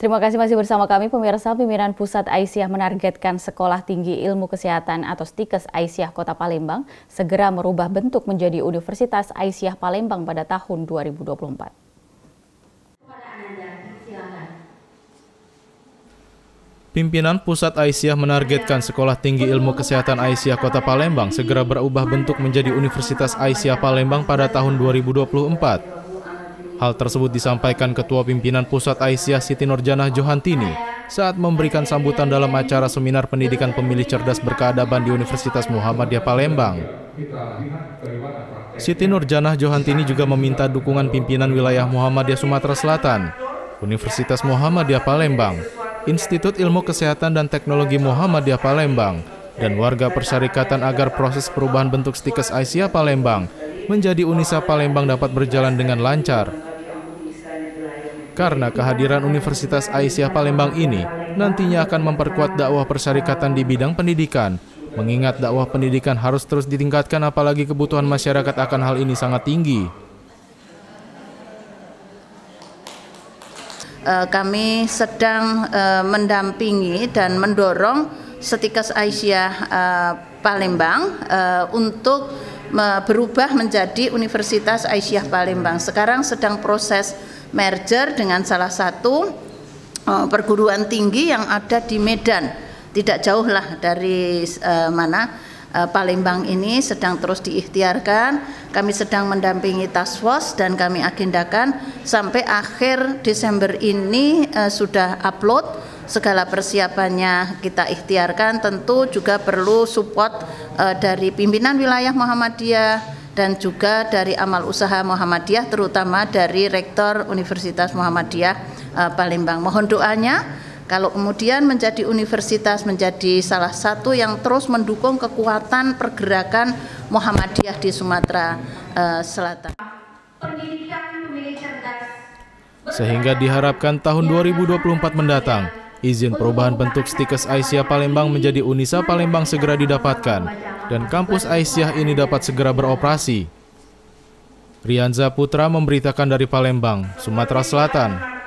Terima kasih masih bersama kami pemirsa pimpinan Pusat Aisyah menargetkan Sekolah Tinggi Ilmu Kesehatan atau STIKES Aisyah Kota Palembang segera merubah bentuk menjadi Universitas Aisyah Palembang pada tahun 2024. Pimpinan Pusat Aisyah menargetkan Sekolah Tinggi Ilmu Kesehatan Aisyah Kota Palembang segera berubah bentuk menjadi Universitas Aisyah Palembang pada tahun 2024. Hal tersebut disampaikan Ketua Pimpinan Pusat Aisyah Siti Nurjanah Johantini saat memberikan sambutan dalam acara seminar pendidikan pemilih cerdas berkeadaban di Universitas Muhammadiyah Palembang. Siti Nurjanah Johantini juga meminta dukungan pimpinan wilayah Muhammadiyah Sumatera Selatan, Universitas Muhammadiyah Palembang, Institut Ilmu Kesehatan dan Teknologi Muhammadiyah Palembang, dan warga persyarikatan agar proses perubahan bentuk stikes Aisyah Palembang menjadi Unisa Palembang dapat berjalan dengan lancar karena kehadiran Universitas Aisyah Palembang ini nantinya akan memperkuat dakwah persyarikatan di bidang pendidikan. Mengingat dakwah pendidikan harus terus ditingkatkan apalagi kebutuhan masyarakat akan hal ini sangat tinggi. Eh, kami sedang eh, mendampingi dan mendorong Setikas Aisyah eh, Palembang untuk berubah menjadi Universitas Aisyah Palembang. Sekarang sedang proses merger dengan salah satu uh, perguruan tinggi yang ada di Medan. Tidak jauh lah dari uh, mana uh, Palembang ini sedang terus diikhtiarkan. Kami sedang mendampingi task force dan kami agendakan sampai akhir Desember ini uh, sudah upload segala persiapannya kita ikhtiarkan tentu juga perlu support uh, dari pimpinan wilayah Muhammadiyah dan juga dari amal usaha Muhammadiyah terutama dari Rektor Universitas Muhammadiyah uh, Palembang. Mohon doanya kalau kemudian menjadi universitas menjadi salah satu yang terus mendukung kekuatan pergerakan Muhammadiyah di Sumatera uh, Selatan. Sehingga diharapkan tahun 2024 mendatang izin perubahan bentuk stikes Aisyah Palembang menjadi Unisa Palembang segera didapatkan dan kampus Aisyah ini dapat segera beroperasi. Rianza Putra memberitakan dari Palembang, Sumatera Selatan.